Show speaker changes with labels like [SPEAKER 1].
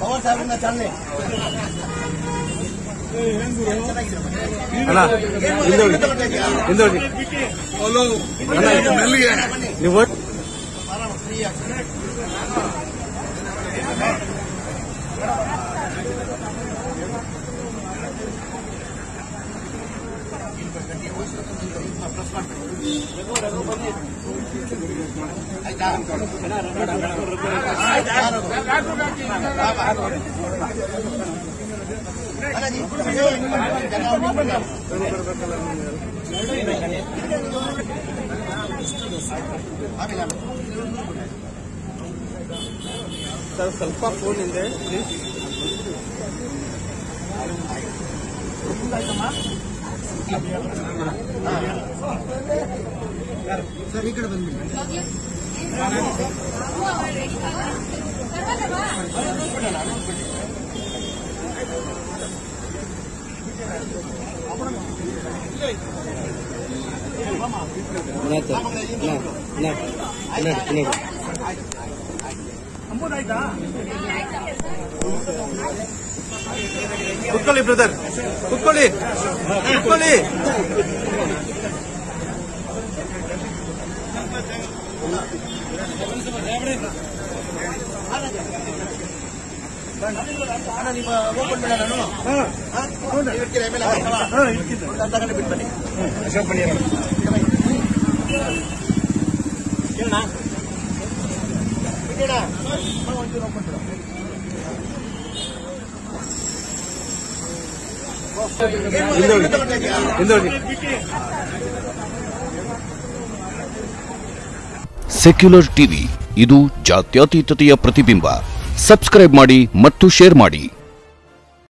[SPEAKER 1] Power ಸಾಹೇಬ್ರಿಂದ ಚಾಲನೆ
[SPEAKER 2] ಅಣ್ಣ ಹಿಂದೋಗಿ ಹಿಂದೋಗಿ ಅಣ್ಣ ನೀವು ಸರ್ ಸ್ವಲ್ಪ ಫೋನ್ ಇದೆ ಪ್ಲೀಸ್
[SPEAKER 1] ಸರ್ ಈ ಕಡೆ ಬಂದ್ಬಿಡಿ
[SPEAKER 2] ಕುತ್ಕೊಳ್ಳಿ ಬ್ರದರ್ ಕುತ್ಕೊಳ್ಳಿ. ಕುತ್ಕೊಳ್ಳಿ.
[SPEAKER 1] ನಿಮ್ಮ ಓಪನ್ ಬೇಡ ನಾನು. ಇರ್ತೀರಾ ಆಮೇಲೆ ಒಂದು ಅರ್ಧ ಗಂಟೆ ಬಿಟ್ಟು ಬನ್ನಿ ಕೇಳೋಣ ಬಿಡೋಣ ಒಂಚೂರು ಓಪನ್ ಬಿಡು
[SPEAKER 3] ಸೆಕ್ಯುಲರ್ ಟಿವಿ ಇದು ಜಾತ್ಯತೀತತೆಯ ಪ್ರತಿಬಿಂಬ. ಸಬ್ಸ್ಕ್ರೈಬ್ ಮಾಡಿ ಮತ್ತು ಶೇರ್ ಮಾಡಿ.